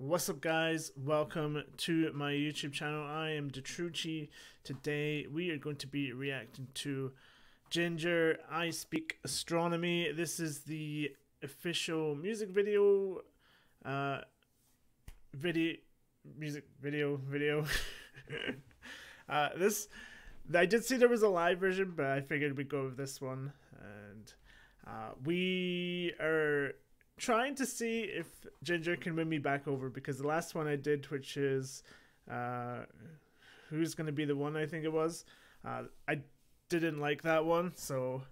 What's up, guys? Welcome to my YouTube channel. I am Detrucci. Today, we are going to be reacting to Jinjer I Speak Astronomy. This is the official music video, uh, video, music video, video. uh, this, I did see there was a live version, but I figured we'd go with this one. And uh, we are trying to see if Jinjer can win me back over because the last one I did, which is uh, who's going to be the one, I think it was, uh, I didn't like that one. So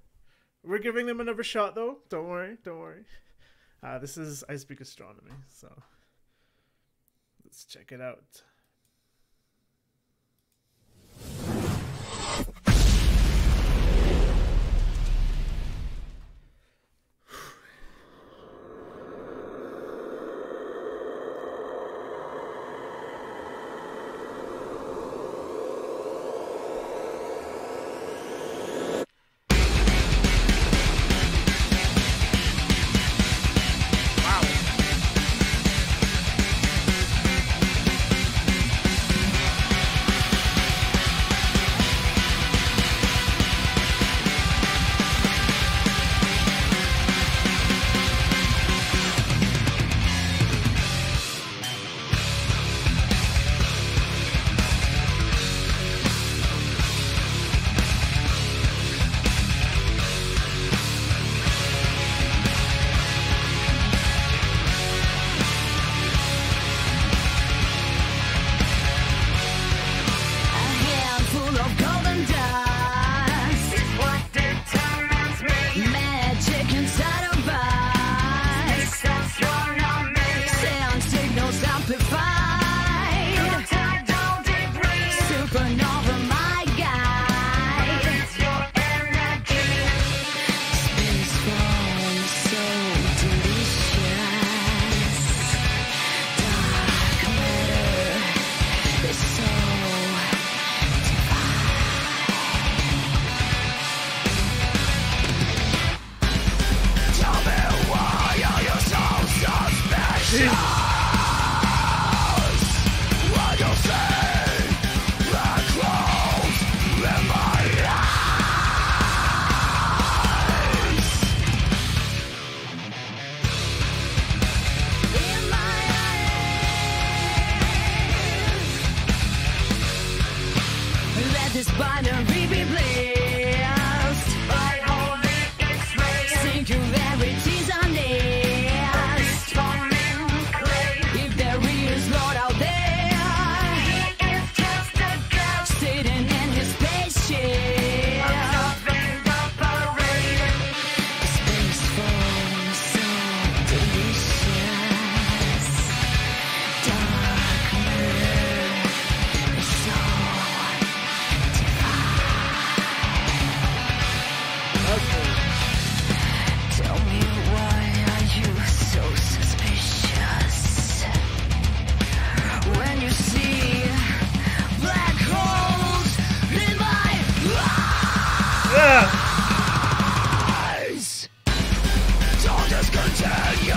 we're giving them another shot, though. Don't worry, don't worry. Uh, this is I Speak Astronomy, so let's check it out.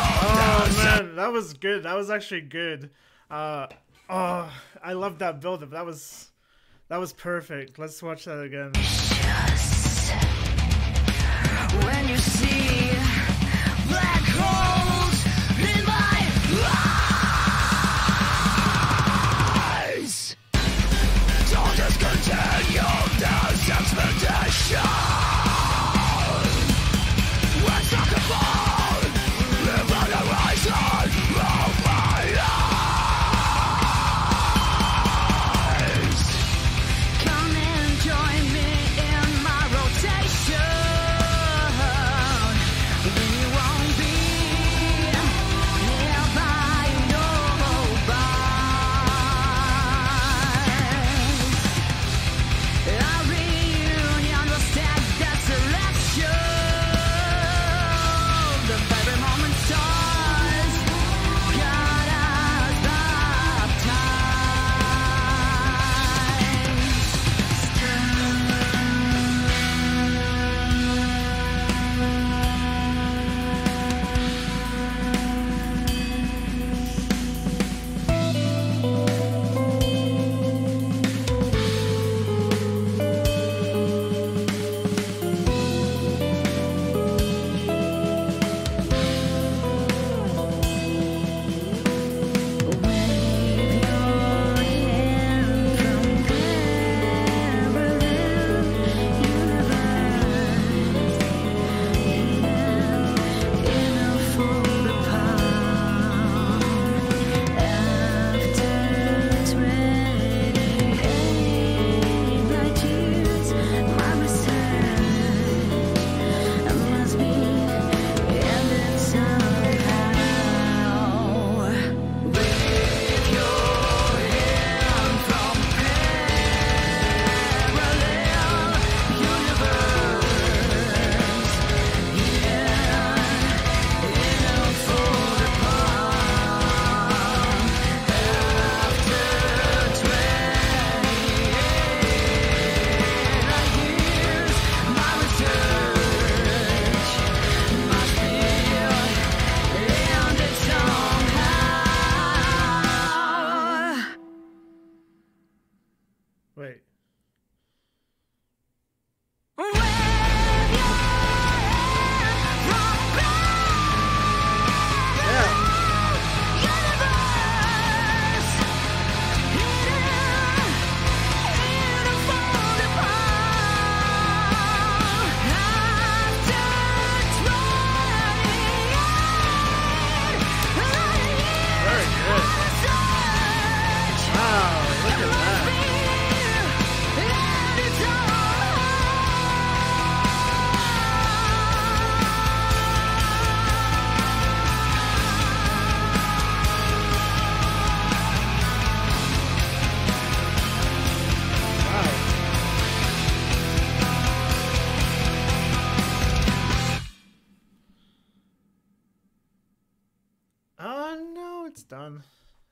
Oh man, that was good. That was actually good. Uh, oh, I love that build up. That was that was perfect. Let's watch that again. When you see black holes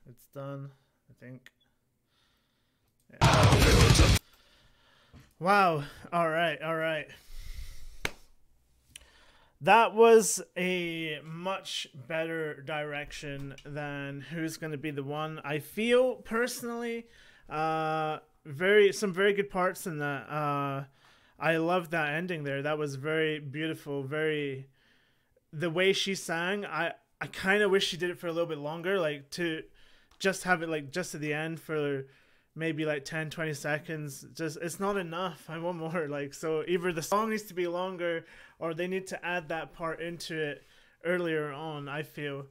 It's done. I think. Yeah. Wow. All right. All right. That was a much better direction than who's going to be the one. I feel personally, uh, very some very good parts in that. Uh, I love that ending there. That was very beautiful. Very the way she sang. I I kind of wish she did it for a little bit longer, like to just have it like just at the end for maybe like 10 20 seconds just it's not enough. I want more like so either the song needs to be longer or they need to add that part into it earlier on i feel.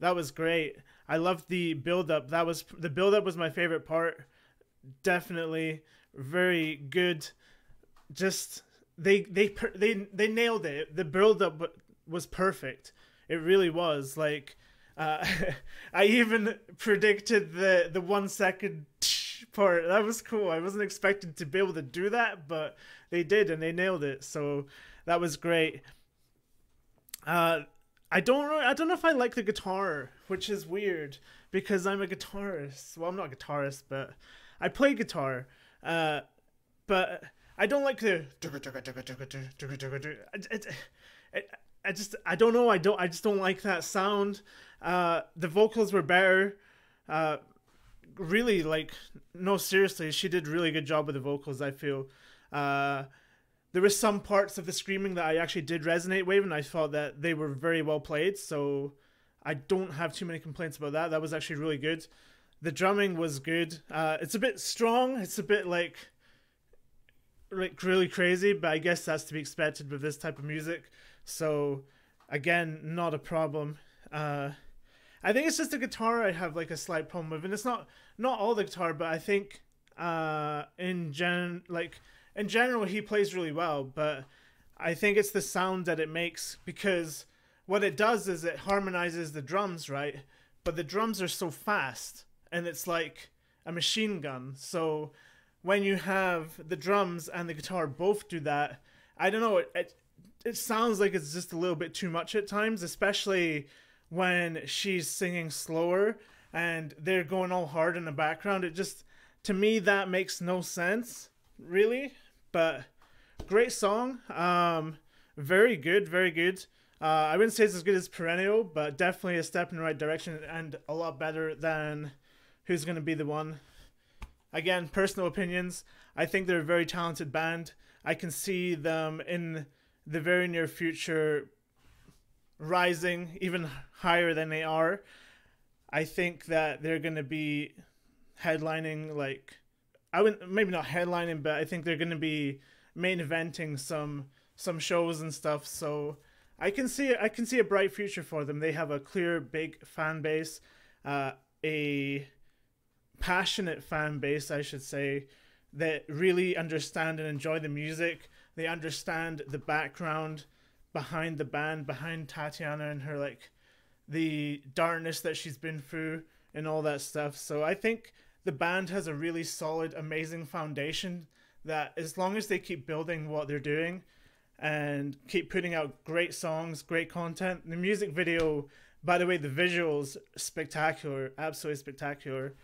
That was great. I loved the build up that was the build up was my favorite part. Definitely. Very good. Just they they they they nailed it. The build up was perfect. It really was. Like uh, I even predicted the the one second part. That was cool. I wasn't expecting to be able to do that, but they did and they nailed it. So that was great. Uh, I don't I don't know if I like the guitar, which is weird because I'm a guitarist. Well, I'm not a guitarist, but I play guitar. Uh, but I don't like the. I, I, I just I don't know. I don't I just don't like that sound. Uh, the vocals were better. Uh, really, like no, seriously, she did really good job with the vocals. I feel. Uh, there were some parts of the screaming that I actually did resonate with, and I thought that they were very well played. So I don't have too many complaints about that. That was actually really good. The drumming was good. Uh, it's a bit strong. It's a bit like like really crazy, but I guess that's to be expected with this type of music. So again, not a problem. Uh, I think it's just the guitar I have like a slight problem with, and it's not not all the guitar, but I think uh, in gen like in general he plays really well, but I think it's the sound that it makes because what it does is it harmonizes the drums, right? But the drums are so fast, and it's like a machine gun. So when you have the drums and the guitar both do that, I don't know. It, it it sounds like it's just a little bit too much at times, especially when she's singing slower and they're going all hard in the background. It just, to me, that makes no sense, really. But great song. Um, very good, very good. Uh, I wouldn't say it's as good as Perennial, but definitely a step in the right direction and a lot better than Who's Gonna Be the One. Again, personal opinions. I think they're a very talented band. I can see them in the very near future rising even higher than they are. I think that they're going to be headlining like I wouldn't maybe not headlining, but I think they're going to be main eventing some some shows and stuff. So I can see I can see a bright future for them. They have a clear big fan base, uh, a passionate fan base, I should say, that really understand and enjoy the music. They understand the background behind the band, behind Tatiana and her like the darkness that she's been through and all that stuff. So I think the band has a really solid, amazing foundation that as long as they keep building what they're doing and keep putting out great songs, great content. The music video, by the way, the visuals spectacular, absolutely spectacular.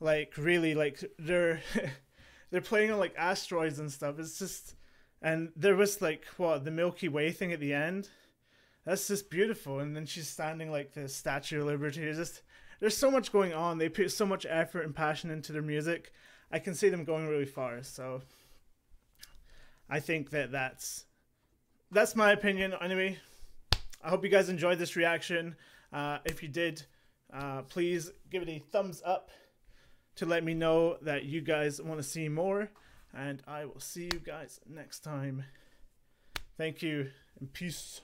Like really like they're they're playing on like asteroids and stuff. It's just and there was like what the Milky Way thing at the end. That's just beautiful. And then she's standing like the Statue of Liberty. It's just there's so much going on. They put so much effort and passion into their music. I can see them going really far. So I think that that's that's my opinion. Anyway, I hope you guys enjoyed this reaction. Uh, if you did, uh, please give it a thumbs up to let me know that you guys want to see more. And I will see you guys next time. Thank you and peace.